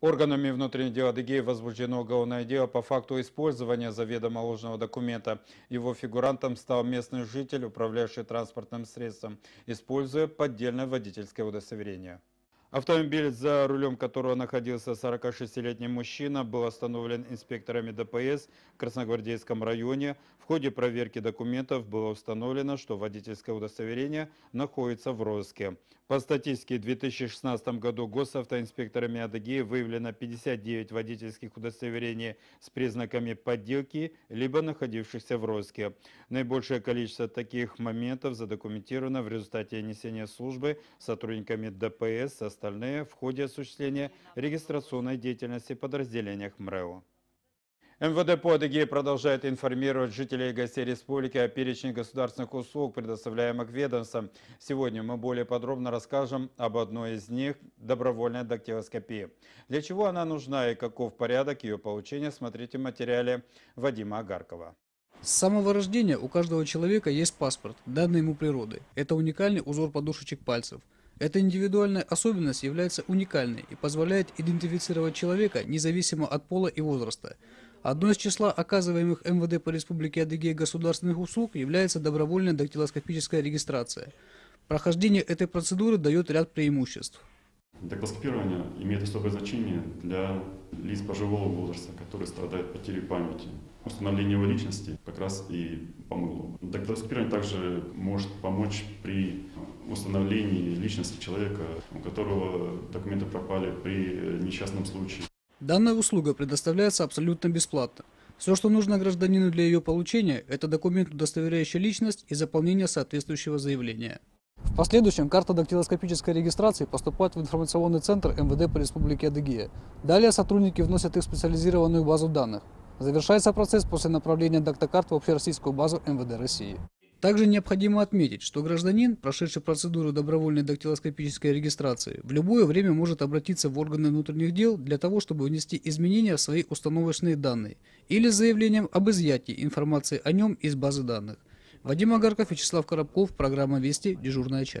Органами внутренних дел Адыгеи возбуждено уголовное дело по факту использования заведомо ложного документа. Его фигурантом стал местный житель, управляющий транспортным средством, используя поддельное водительское удостоверение. Автомобиль, за рулем которого находился 46-летний мужчина, был остановлен инспекторами ДПС в Красногвардейском районе. В ходе проверки документов было установлено, что водительское удостоверение находится в розыске. По статистике в 2016 году госавтоинспекторами Адыгеи выявлено 59 водительских удостоверений с признаками подделки, либо находившихся в розыске. Наибольшее количество таких моментов задокументировано в результате несения службы сотрудниками ДПС со остальные в ходе осуществления регистрационной деятельности в подразделениях МРЭО. МВД по Адыгее продолжает информировать жителей и гостей республики о перечне государственных услуг, предоставляемых ведомством. Сегодня мы более подробно расскажем об одной из них – добровольная дактилоскопия. Для чего она нужна и каков порядок ее получения, смотрите в материале Вадима Агаркова. С самого рождения у каждого человека есть паспорт, данный ему природой. Это уникальный узор подушечек пальцев – эта индивидуальная особенность является уникальной и позволяет идентифицировать человека независимо от пола и возраста. Одной из числа оказываемых МВД по Республике Адыгея государственных услуг является добровольная дактилоскопическая регистрация. Прохождение этой процедуры дает ряд преимуществ. Дактилоскопирование имеет особое значение для лиц пожилого возраста, которые страдают потерей памяти. Установление его личности как раз и помогло. Дактилоскопирование также может помочь при установлении личности человека, у которого документы пропали при несчастном случае. Данная услуга предоставляется абсолютно бесплатно. Все, что нужно гражданину для ее получения, это документ, удостоверяющий личность и заполнение соответствующего заявления. В последующем карта дактилоскопической регистрации поступает в информационный центр МВД по Республике Адыгея. Далее сотрудники вносят их в специализированную базу данных. Завершается процесс после направления дактокарт в общероссийскую базу МВД России. Также необходимо отметить, что гражданин, прошедший процедуру добровольной дактилоскопической регистрации, в любое время может обратиться в органы внутренних дел для того, чтобы внести изменения в свои установочные данные или заявлением об изъятии информации о нем из базы данных. Вадим Агарков, Вячеслав Коробков, программа «Вести», дежурная часть.